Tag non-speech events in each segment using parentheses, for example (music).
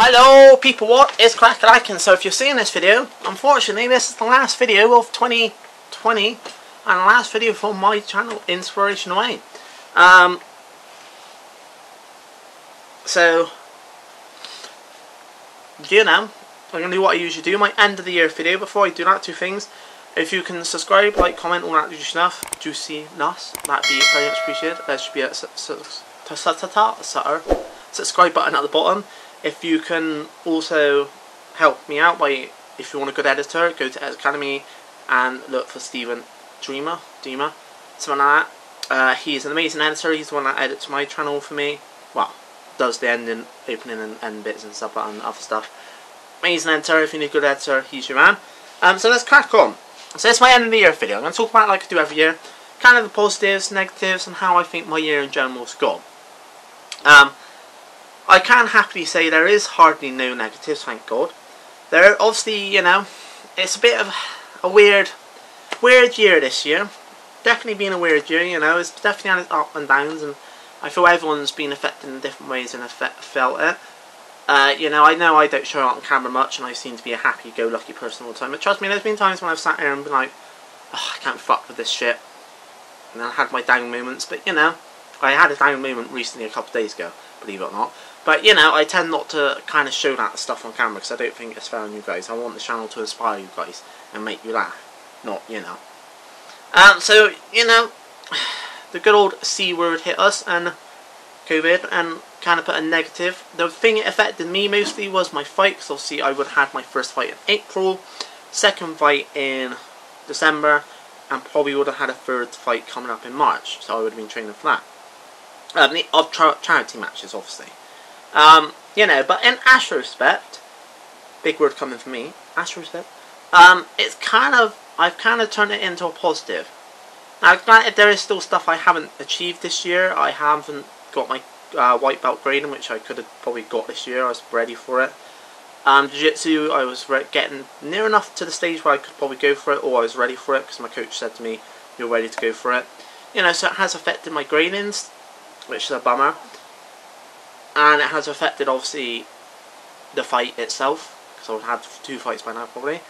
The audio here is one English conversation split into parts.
Hello people, what is crack-a-lackin'? So if you're seeing this video, unfortunately this is the last video of 2020 and the last video for my channel, Inspirational A. Um, so, you know, I'm going to do what I usually do, my end of the year video. Before I do that, two things. If you can subscribe, like, comment, all that juicy stuff, juiciness, that'd be very much appreciated. There should be a subscribe button at the bottom. If you can also help me out by, if you want a good editor, go to Edit Academy and look for Stephen Dreamer, Dreamer, something like that. Uh, he's an amazing editor. He's the one that edits my channel for me. Well, does the ending, opening and end bits and stuff and other stuff. Amazing editor. If you need a good editor, he's your man. Um, so let's crack on. So is my end of the year video. I'm going to talk about like I do every year, kind of the positives, negatives, and how I think my year in general has gone. Um, I can happily say there is hardly no negatives, thank God. There, obviously, you know, it's a bit of a weird, weird year this year. Definitely been a weird year, you know. It's definitely had its up and downs, and I feel everyone's been affected in different ways and have felt it. Uh, you know, I know I don't show it on camera much, and I seem to be a happy-go-lucky person all the time. But trust me, there's been times when I've sat here and been like, oh, I can't fuck with this shit. And I had my down moments, but you know, I had a down moment recently a couple of days ago, believe it or not. But, you know, I tend not to kind of show that stuff on camera because I don't think it's fair on you guys. I want the channel to inspire you guys and make you laugh, not, you know. Um, so, you know, (sighs) the good old C word hit us and COVID and kind of put a negative. The thing it affected me mostly was my fight because obviously I would have had my first fight in April, second fight in December, and probably would have had a third fight coming up in March. So I would have been training for that. Um, the, of charity matches, obviously. Um, you know, but in Astrospect, big word coming from me, Astrospect, um, it's kind of, I've kind of turned it into a positive. Now, granted, there is still stuff I haven't achieved this year. I haven't got my uh, white belt grading, which I could have probably got this year. I was ready for it. Um, Jiu-Jitsu, I was getting near enough to the stage where I could probably go for it, or I was ready for it, because my coach said to me, you're ready to go for it. You know, so it has affected my gradings, which is a bummer and it has affected obviously the fight itself. Because I've had two fights by now probably.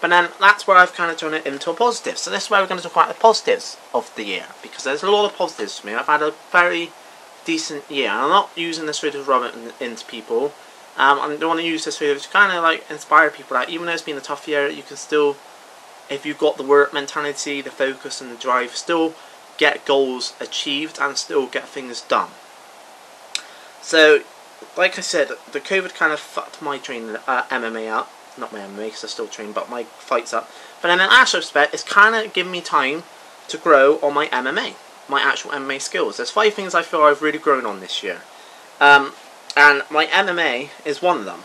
But then that's where I've kind of turned it into a positive. So this is where we're going to talk about the positives of the year. Because there's a lot of positives for me. I've had a very decent year. And I'm not using this video to rub it into people. Um, I don't want to use this video to kind of like inspire people that even though it's been a tough year you can still if you've got the work mentality the focus and the drive still get goals achieved and still get things done so, like I said, the COVID kind of fucked my training, uh, MMA up. Not my MMA, because I still train, but my fights up. But in an actual respect, it's kind of given me time to grow on my MMA, my actual MMA skills. There's five things I feel I've really grown on this year. Um, and my MMA is one of them.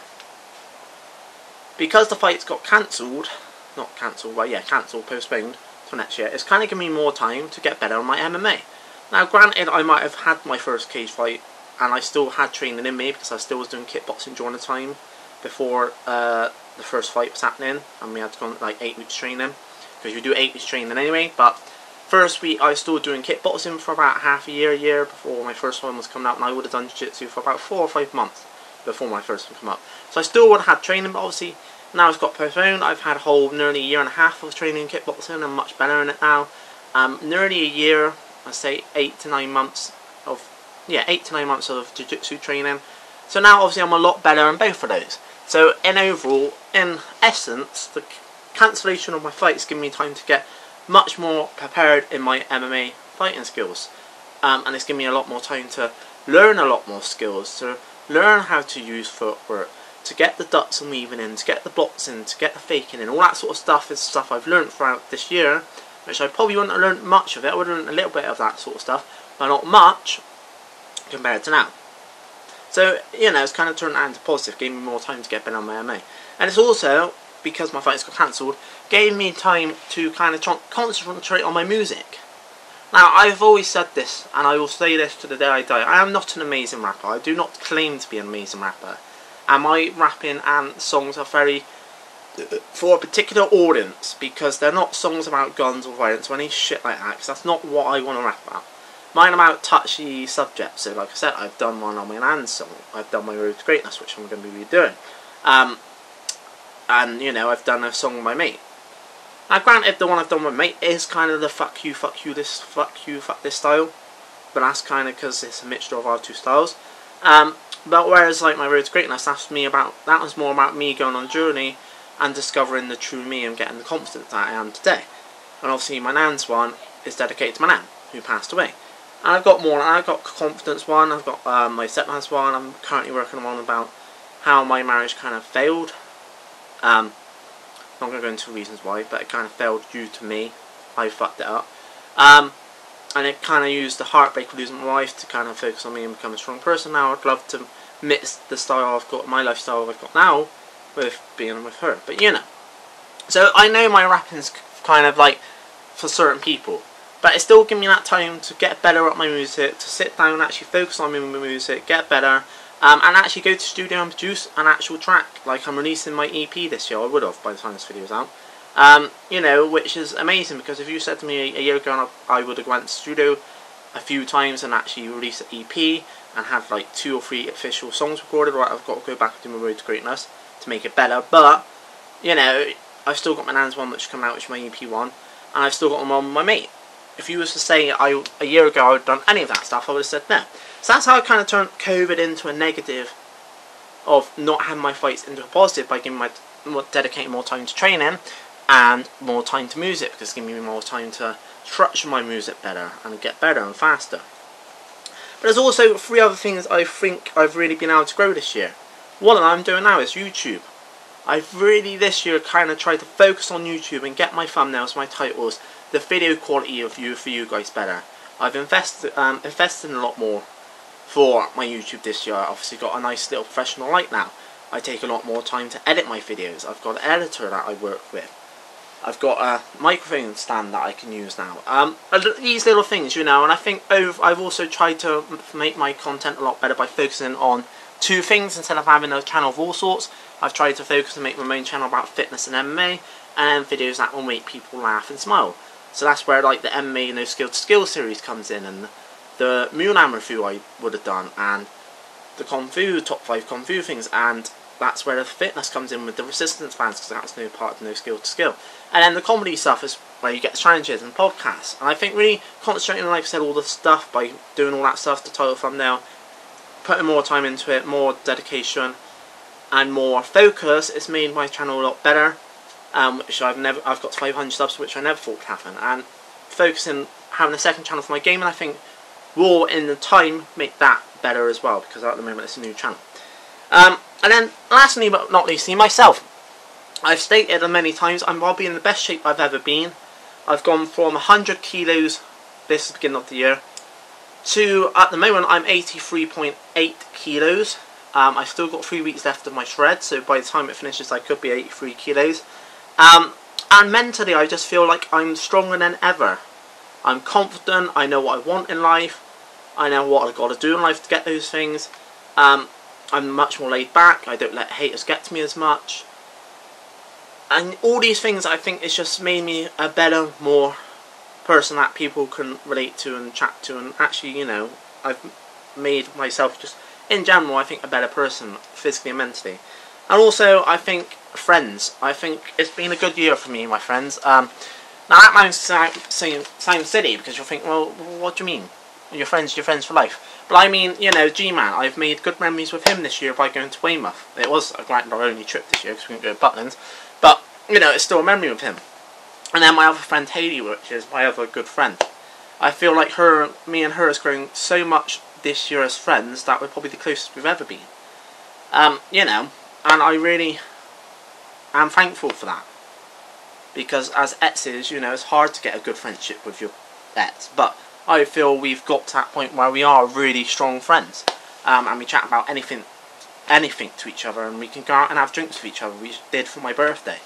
Because the fights got cancelled, not cancelled, well yeah, cancelled, postponed to next year, it's kind of given me more time to get better on my MMA. Now granted, I might have had my first cage fight and I still had training in me because I still was doing kickboxing during the time before uh, the first fight was happening and we had to go on like 8 weeks training because you do 8 weeks training anyway but first week I was still doing kickboxing for about half a year, a year before my first one was coming out and I would have done jiu-jitsu for about 4 or 5 months before my first one came up. So I still would have had training but obviously now it's got postponed I've had a whole nearly a year and a half of training in kickboxing I'm much better in it now. Um, nearly a year, I say 8 to 9 months of yeah, eight to nine months of jiu-jitsu training. So now obviously I'm a lot better in both of those. So in overall, in essence, the cancellation of my fights given me time to get much more prepared in my MMA fighting skills. Um, and it's given me a lot more time to learn a lot more skills, to learn how to use footwork, to get the ducks and weaving in, to get the blocks in, to get the faking in, all that sort of stuff is stuff I've learned throughout this year, which I probably wouldn't have learned much of it, I would have learned a little bit of that sort of stuff, but not much, compared to now. So, you know, it's kind of turned out into positive, gave me more time to get better on my MA. And it's also, because my fights got cancelled, gave me time to kind of concentrate on my music. Now, I've always said this, and I will say this to the day I die. I am not an amazing rapper. I do not claim to be an amazing rapper. And my rapping and songs are very uh, for a particular audience because they're not songs about guns or violence or any shit like that because that's not what I want to rap about. Mine are about touchy subjects. So, like I said, I've done one on my Nan's song. I've done my Road to Greatness, which I'm going to be redoing. Um, and, you know, I've done a song with my mate. Now, granted, the one I've done with my mate is kind of the fuck you, fuck you, this, fuck you, fuck this style. But that's kind of because it's a mixture of our two styles. Um, but whereas, like, my Road to Greatness, that's me about, that was more about me going on a journey and discovering the true me and getting the confidence that I am today. And obviously, my Nan's one is dedicated to my Nan, who passed away. And I've got more. I've got confidence one. I've got um, my stepmom's one. I'm currently working on about how my marriage kind of failed. Um, not going to go into reasons why, but it kind of failed due to me. I fucked it up. Um, and it kind of used the heartbreak of losing my wife to kind of focus on me and become a strong person. Now I'd love to mix the style I've got, my lifestyle I've got now, with being with her. But you know, so I know my rapping's kind of like for certain people. But it's still giving me that time to get better at my music, to sit down and actually focus on my music, get better, um, and actually go to studio and produce an actual track. Like I'm releasing my EP this year, I would have by the time this video is out. Um, you know, which is amazing because if you said to me a, year ago I would have went to studio a few times and actually released an EP and have like two or three official songs recorded, right, I've got to go back and do my Road to Greatness to make it better. But, you know, I've still got my Nan's one which come out, which is my EP one, and I've still got them on my mate if you was to say I a year ago I would have done any of that stuff, I would have said no. So that's how I kind of turned COVID into a negative of not having my fights into a positive by giving my dedicating more time to training and more time to music because it's giving me more time to structure my music better and get better and faster. But there's also three other things I think I've really been able to grow this year. One of them I'm doing now is YouTube. I've really this year kind of tried to focus on YouTube and get my thumbnails, my titles, the video quality of you for you guys better. I've invested um, invested in a lot more for my YouTube this year. I've obviously got a nice little professional light now. I take a lot more time to edit my videos. I've got an editor that I work with. I've got a microphone stand that I can use now. Um, these little things, you know, and I think I've also tried to make my content a lot better by focusing on two things instead of having a channel of all sorts. I've tried to focus and make my main channel about fitness and MMA and videos that will make people laugh and smile. So that's where like the MMA No Skill to Skill series comes in and the Moonam review I would have done and the Kung Fu, top 5 Kung Fu things and that's where the fitness comes in with the resistance bands because that's no part of No Skill to Skill. And then the comedy stuff is where you get the challenges and podcasts. And I think really concentrating, like I said, all the stuff by doing all that stuff, the title thumbnail, putting more time into it, more dedication and more focus, it's made my channel a lot better um, which I've never I've got 500 subs, which I never thought would happen. And focusing having a second channel for my game, and I think will in the time make that better as well because at the moment it's a new channel. Um, and then lastly but not leastly, myself. I've stated many times I'm probably in the best shape I've ever been. I've gone from 100 kilos this beginning of the year to at the moment I'm 83.8 kilos. Um, I've still got three weeks left of my shred, so by the time it finishes I could be 83 kilos. Um, and mentally, I just feel like I'm stronger than ever. I'm confident. I know what I want in life. I know what I've got to do in life to get those things. Um, I'm much more laid back. I don't let haters get to me as much. And all these things, I think, it's just made me a better, more person that people can relate to and chat to. And actually, you know, I've made myself just, in general, I think, a better person, physically and mentally. And also, I think friends. I think it's been a good year for me, my friends. Um, now that might sound, sound silly because you'll think, well, what do you mean? Your friends, your friends for life. But I mean, you know, G-Man, I've made good memories with him this year by going to Weymouth. It was, granted, our only trip this year because we didn't go to Butlins. But, you know, it's still a memory with him. And then my other friend Haley, which is my other good friend. I feel like her, me and her has grown so much this year as friends that we're probably the closest we've ever been. Um, you know, and I really I'm thankful for that. Because as exes, you know, it's hard to get a good friendship with your ex. But I feel we've got to that point where we are really strong friends. Um, and we chat about anything anything to each other and we can go out and have drinks with each other. We did for my birthday.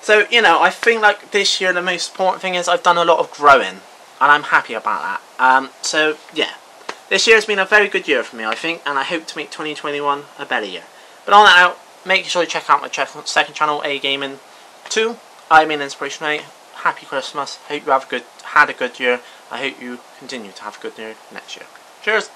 So, you know, I think like this year the most important thing is I've done a lot of growing. And I'm happy about that. Um, so, yeah. This year has been a very good year for me, I think. And I hope to make 2021 a better year. But on that note, make sure you check out my second channel, A Gaming 2. I'm in Inspirational A. Happy Christmas. Hope you have a good, had a good year. I hope you continue to have a good year next year. Cheers.